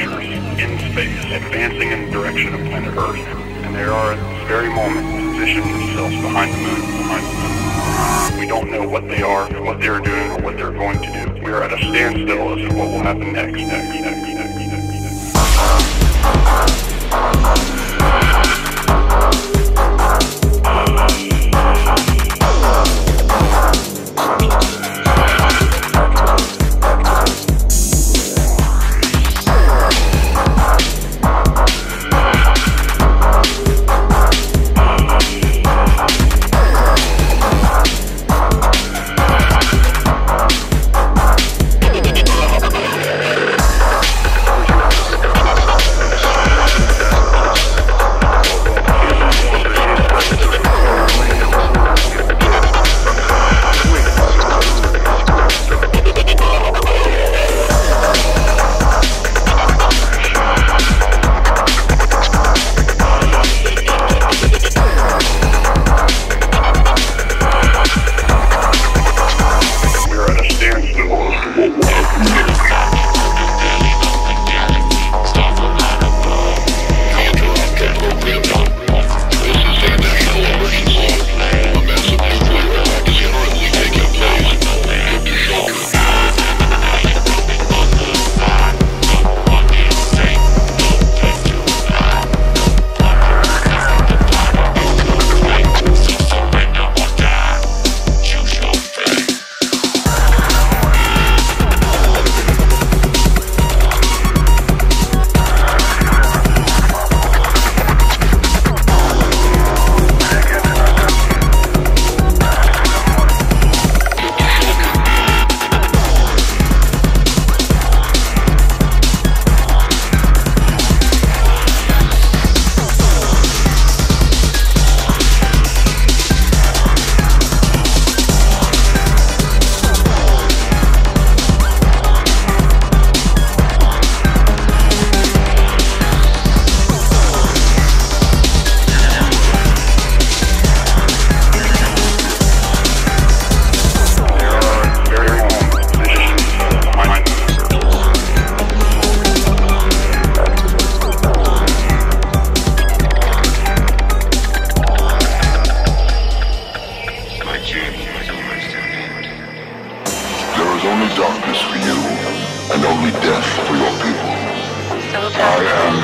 in space, advancing in the direction of planet Earth. And they are at this very moment positioning themselves behind the moon, behind the moon. We don't know what they are, what they're doing, or what they're going to do. We are at a standstill as to what will happen next, next, next, next, next,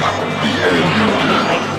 I am the